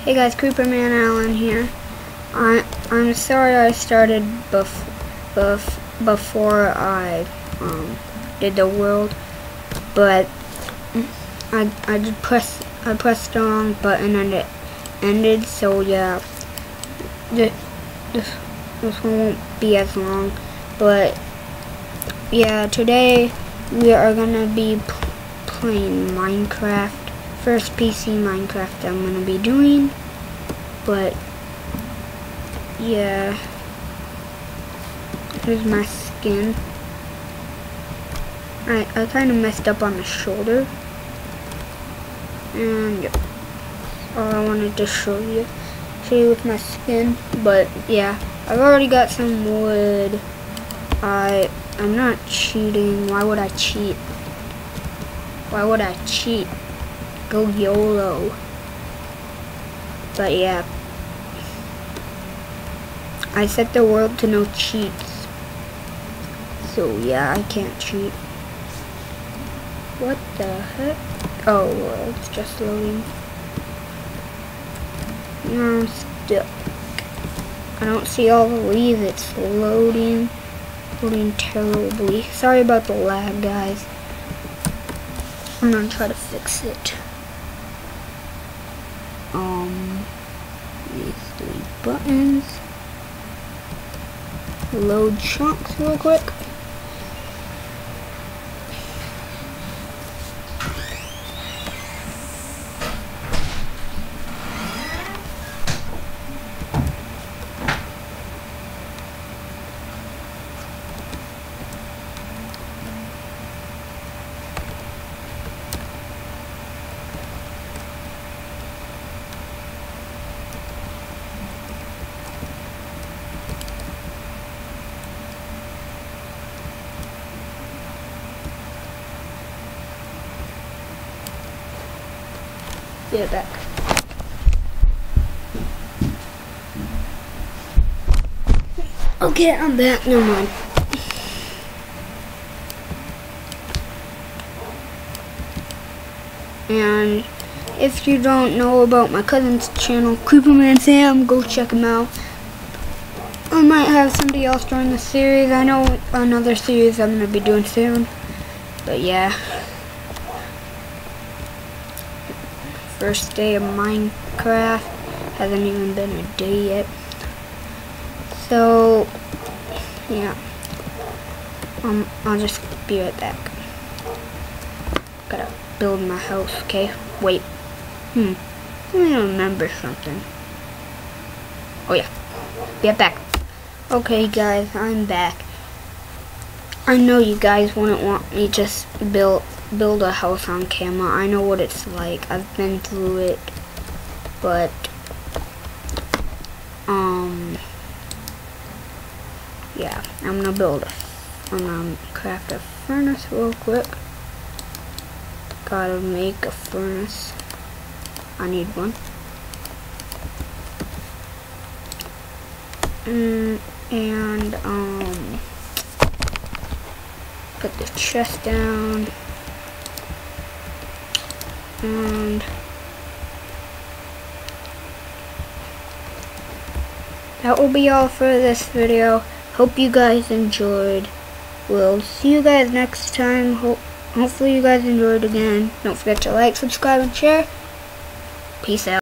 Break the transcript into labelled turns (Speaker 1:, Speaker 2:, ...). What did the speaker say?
Speaker 1: Hey guys, Creeperman Allen here. I I'm sorry I started bef, bef, before I um, did the world, but I I did press I pressed the wrong button and it ended. So yeah, this this this one won't be as long, but yeah, today we are gonna be playing Minecraft first PC Minecraft I'm gonna be doing but yeah. Here's my skin. I, I kind of messed up on the shoulder. And all I wanted to show you show you with my skin but yeah. I've already got some wood. I I'm not cheating. Why would I cheat? Why would I cheat Go YOLO. But yeah. I set the world to no cheats. So yeah, I can't cheat. What the heck? Oh, well, it's just loading. No, I'm stuck. I don't see all the leaves. It's loading. Loading terribly. Sorry about the lag, guys. I'm gonna try to fix it um these three buttons. Load chunks real quick It back. Okay, I'm back. No mind. And if you don't know about my cousin's channel, Creeperman Sam, go check him out. I might have somebody else join the series. I know another series I'm going to be doing soon. But yeah. First day of Minecraft. Hasn't even been a day yet. So, yeah. Um, I'll just be right back. Gotta build my house, okay? Wait. Hmm. Let me remember something. Oh yeah. Be back. Okay guys, I'm back. I know you guys wouldn't want me just build build a house on camera. I know what it's like. I've been through it. But, um, yeah, I'm gonna build a, I'm gonna craft a furnace real quick. Gotta make a furnace. I need one. Mm, and, um, put the chest down and that will be all for this video. Hope you guys enjoyed. We'll see you guys next time. Ho hopefully you guys enjoyed again. Don't forget to like subscribe and share. Peace out